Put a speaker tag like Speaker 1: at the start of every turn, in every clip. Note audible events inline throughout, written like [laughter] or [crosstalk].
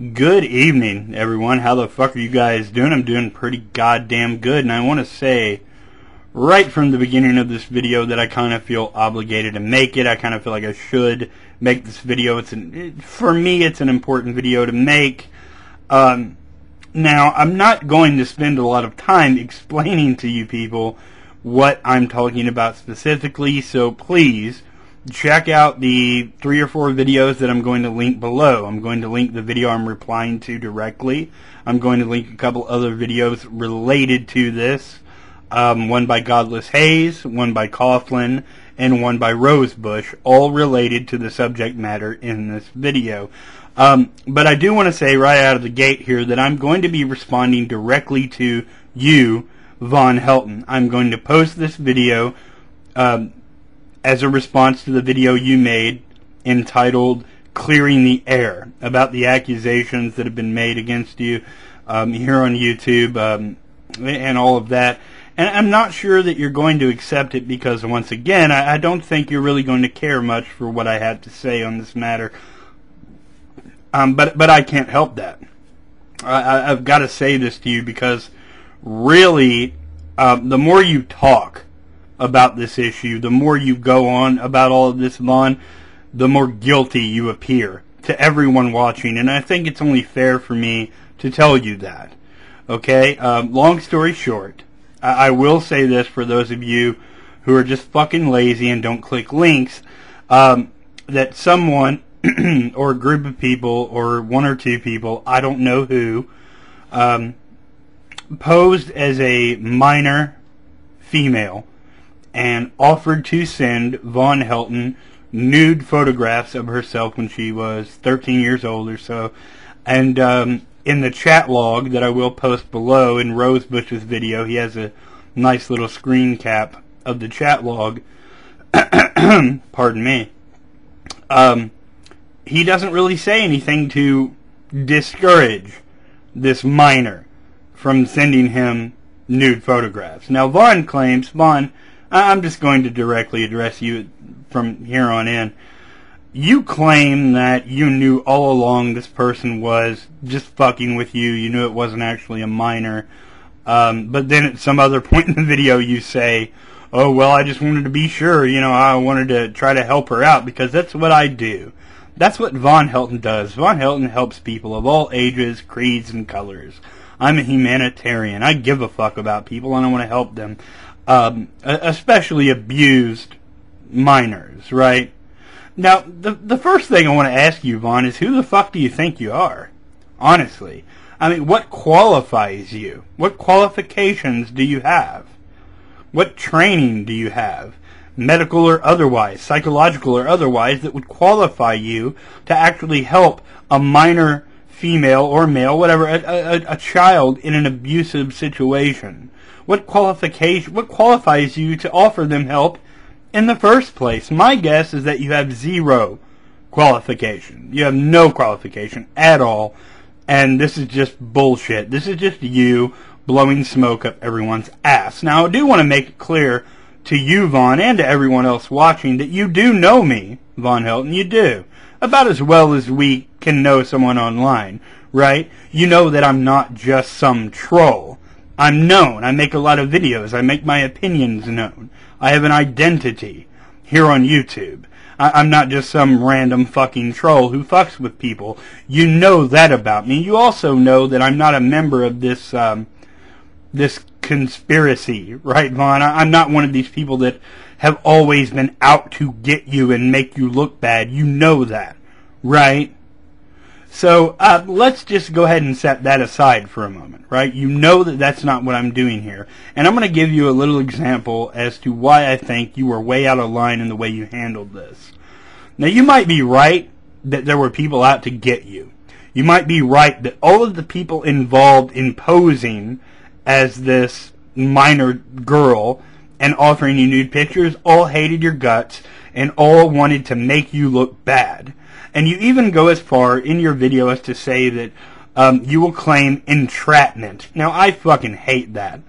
Speaker 1: Good evening, everyone. How the fuck are you guys doing? I'm doing pretty goddamn good, and I want to say right from the beginning of this video that I kind of feel obligated to make it. I kind of feel like I should make this video. It's an, for me, it's an important video to make. Um, now, I'm not going to spend a lot of time explaining to you people what I'm talking about specifically, so please check out the three or four videos that I'm going to link below. I'm going to link the video I'm replying to directly. I'm going to link a couple other videos related to this. Um, one by Godless Hayes, one by Coughlan, and one by Rosebush, all related to the subject matter in this video. Um, but I do want to say right out of the gate here that I'm going to be responding directly to you, Von Helton. I'm going to post this video um, as a response to the video you made entitled Clearing the Air about the accusations that have been made against you um, here on YouTube um, and all of that. And I'm not sure that you're going to accept it because, once again, I, I don't think you're really going to care much for what I had to say on this matter. Um, but but I can't help that. I, I've got to say this to you because, really, uh, the more you talk, about this issue, the more you go on about all of this, Vaughn, the more guilty you appear to everyone watching. And I think it's only fair for me to tell you that. Okay? Um, long story short, I-, I will say this for those of you who are just fucking lazy and don't click links, um, that someone [clears throat] or a group of people or one or two people, I don't know who, um, posed as a minor female and offered to send Von Helton nude photographs of herself when she was 13 years old or so. And um, in the chat log that I will post below in Rosebush's video, he has a nice little screen cap of the chat log. [coughs] Pardon me. Um, he doesn't really say anything to discourage this minor from sending him nude photographs. Now, Vaughn claims, Vaughn I'm just going to directly address you from here on in. You claim that you knew all along this person was just fucking with you. You knew it wasn't actually a minor. Um, but then at some other [laughs] point in the video, you say, "Oh well, I just wanted to be sure. You know, I wanted to try to help her out because that's what I do. That's what Von Helton does. Von Helton helps people of all ages, creeds, and colors. I'm a humanitarian. I give a fuck about people and I want to help them um, especially abused minors, right? Now, the the first thing I want to ask you, Vaughn, is who the fuck do you think you are? Honestly, I mean, what qualifies you? What qualifications do you have? What training do you have? Medical or otherwise, psychological or otherwise, that would qualify you to actually help a minor female or male, whatever, a, a, a child in an abusive situation? What qualification? What qualifies you to offer them help in the first place? My guess is that you have zero qualification. You have no qualification at all, and this is just bullshit. This is just you blowing smoke up everyone's ass. Now, I do want to make it clear to you, Vaughn, and to everyone else watching that you do know me, Von Helton. You do. About as well as we can know someone online, right? You know that I'm not just some troll. I'm known. I make a lot of videos. I make my opinions known. I have an identity here on YouTube. I- am not just some random fucking troll who fucks with people. You know that about me. You also know that I'm not a member of this um, this conspiracy, right, Vaughn? I- I'm not one of these people that have always been out to get you and make you look bad. You know that, right? So uh, let's just go ahead and set that aside for a moment, right? You know that that's not what I'm doing here. And I'm going to give you a little example as to why I think you were way out of line in the way you handled this. Now, you might be right that there were people out to get you. You might be right that all of the people involved in posing as this minor girl and offering you nude pictures all hated your guts and all wanted to make you look bad. And you even go as far in your video as to say that um, you will claim entrapment. Now, I fucking hate that.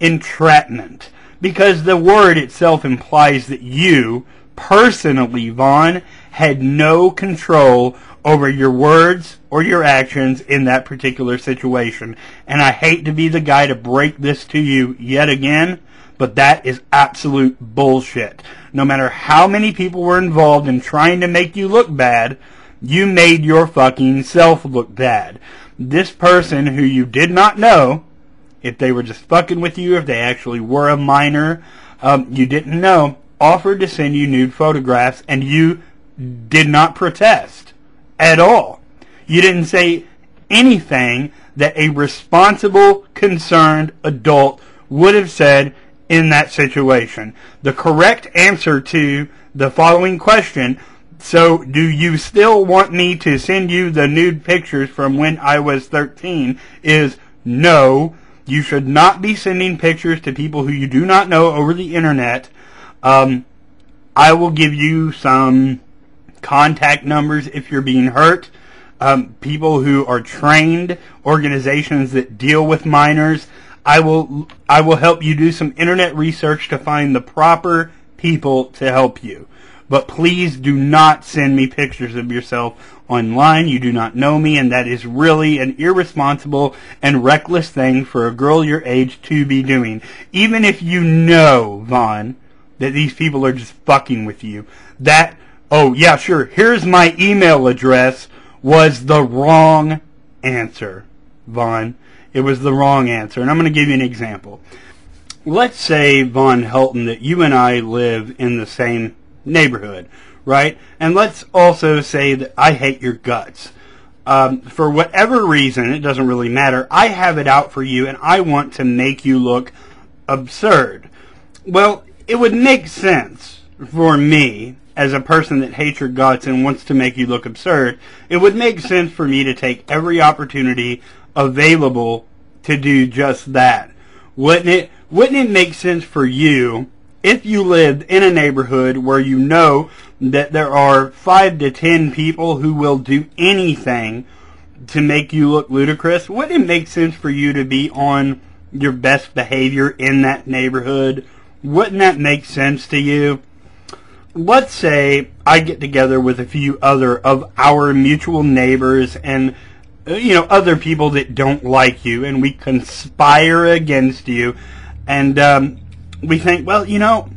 Speaker 1: Entrapment. Because the word itself implies that you personally, Vaughn, had no control over your words or your actions in that particular situation. And I hate to be the guy to break this to you yet again, but that is absolute bullshit. No matter how many people were involved in trying to make you look bad, you made your fucking self look bad. This person who you did not know, if they were just fucking with you, if they actually were a minor, um, you didn't know, offered to send you nude photographs and you did not protest at all. You didn't say anything that a responsible, concerned adult would have said in that situation. The correct answer to the following question so, do you still want me to send you the nude pictures from when I was 13? Is no. You should not be sending pictures to people who you do not know over the internet. Um, I will give you some contact numbers if you're being hurt. Um, people who are trained, organizations that deal with minors. I will I will help you do some internet research to find the proper people to help you. But please do not send me pictures of yourself online. You do not know me, and that is really an irresponsible and reckless thing for a girl your age to be doing. Even if you know, Vaughn, that these people are just fucking with you. That, oh yeah, sure, here's my email address, was the wrong answer, Vaughn. It was the wrong answer. And I'm going to give you an example. Let's say, Von Helton, that you and I live in the same neighborhood, right? And let's also say that I hate your guts. Um, for whatever reason, it doesn't really matter. I have it out for you, and I want to make you look absurd. Well, it would make sense for me, as a person that hates your guts and wants to make you look absurd, it would make sense for me to take every opportunity available to do just that. Wouldn't it? Wouldn't it make sense for you if you lived in a neighborhood where you know that there are five to ten people who will do anything to make you look ludicrous, wouldn't it make sense for you to be on your best behavior in that neighborhood? Wouldn't that make sense to you? Let's say I get together with a few other of our mutual neighbors and you know other people that don't like you and we conspire against you and um, we think, well, you know,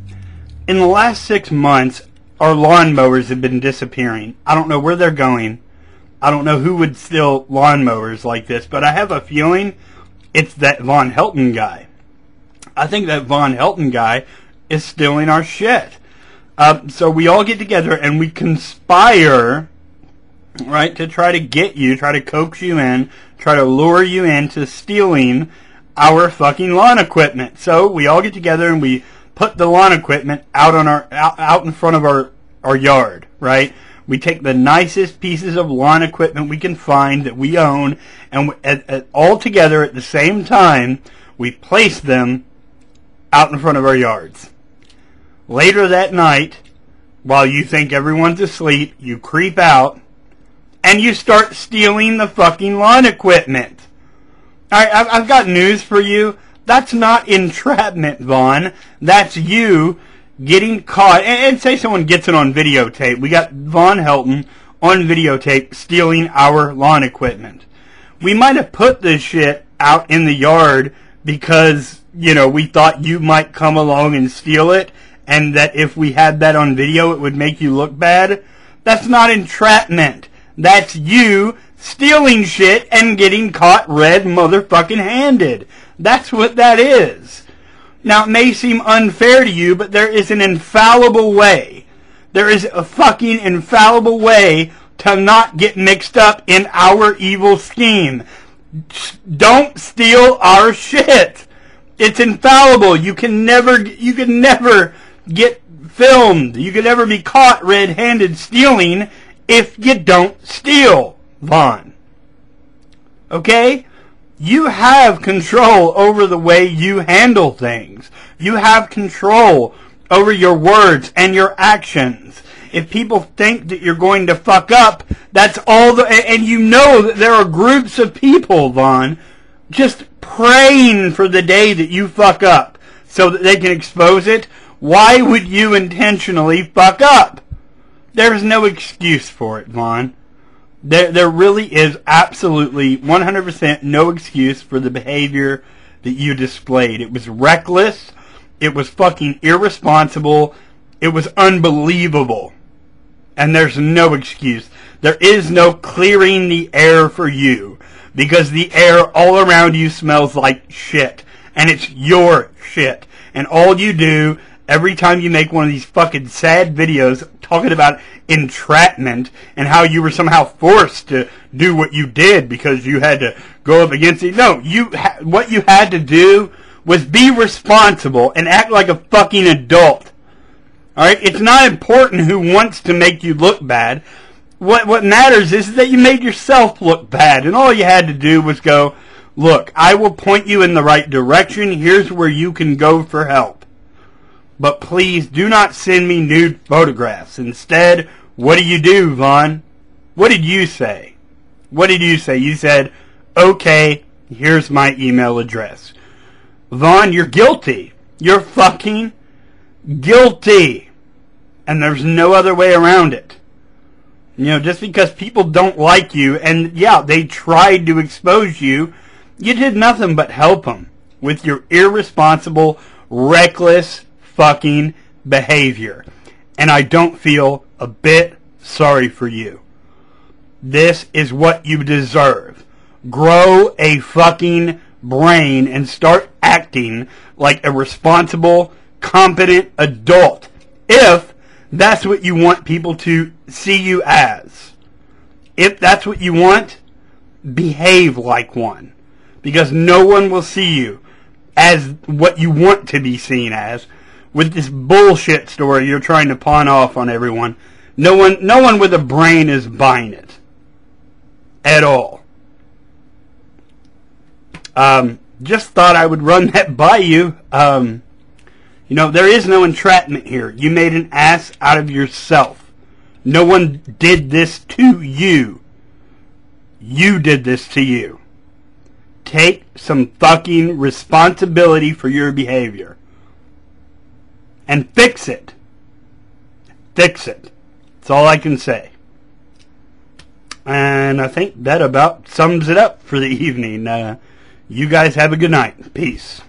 Speaker 1: in the last six months, our lawnmowers have been disappearing. I don't know where they're going. I don't know who would steal lawnmowers like this, but I have a feeling it's that Von Helton guy. I think that Von Helton guy is stealing our shit. Uh, so we all get together and we conspire, right, to try to get you, try to coax you in, try to lure you into stealing our fucking lawn equipment. So we all get together and we put the lawn equipment out on our out, out in front of our our yard, right? We take the nicest pieces of lawn equipment we can find that we own, and we, at, at, all together at the same time, we place them out in front of our yards. Later that night, while you think everyone's asleep, you creep out and you start stealing the fucking lawn equipment. All right, I've got news for you. That's not [laughs] entrapment, Vaughn. That's you getting caught. And, say someone gets it on videotape. We got Von Helton on videotape stealing our lawn equipment. We might have put this shit out in the yard because, you know, we thought you might come along and steal it, and that if we had that on video, it would make you look bad. That's not entrapment. That's you stealing shit and getting caught red motherfucking handed. That's what that is. Now, it may seem unfair to you, but there is an infallible way. There is a fucking infallible way to not get mixed up in our evil scheme. Don't steal our shit. It's infallible. You can never, you can never get filmed. You can never be caught red-handed stealing if you don't steal. Vaughn. Okay? You have control over the way you handle things. You have control over your words and your actions. If people think that you're going to fuck up, that's all the, and you know that there are groups of people, Vaughn, just praying for the day that you fuck up so that they can expose it. Why would you intentionally fuck up? There's no excuse for it, Vaughn. There, there really is absolutely 100% no excuse for the behavior that you displayed. It was reckless. It was fucking irresponsible. It was unbelievable. And there's no excuse. There is no clearing the air for you because the air all around you smells like shit. And it's your shit. And all you do every time you make one of these fucking sad videos talking about entrapment and how you were somehow forced to do what you did because you had to go up against it. No, you ha- what you had to do was be responsible and act like a fucking adult. All right, it's not important who wants to make you look bad. What what matters is that you made yourself look bad, and all you had to do was go, "Look, I will point you in the right direction. Here's where you can go for help." But please do not send me nude photographs. Instead, what do you do, Vaughn? What did you say? What did you say? You said, okay, here's my email address. Vaughn, you're guilty. You're fucking guilty. And there's no other way around it. You know, just because people don't like you, and yeah, they tried to expose you, you did nothing but help them with your irresponsible, reckless fucking behavior. And I don't feel a bit sorry for you. This is what you deserve. Grow a fucking brain and start acting like a responsible, competent adult. If that's what you want people to see you as. If that's what you want, behave like one. Because no one will see you as what you want to be seen as with this bullshit story you're trying to pawn off on everyone. No one no one with a brain is buying it. At all. Um, just thought I would run [laughs] that by you. Um, you know, there is no entrapment here. You made an ass out of yourself. No one did this to you. You did this to you. Take some fucking responsibility for your behavior. And fix it. Fix it. That's all I can say. And I think that about sums it up for the [laughs] evening. Uh, you guys have a good night. Peace.